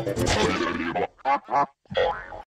arriba.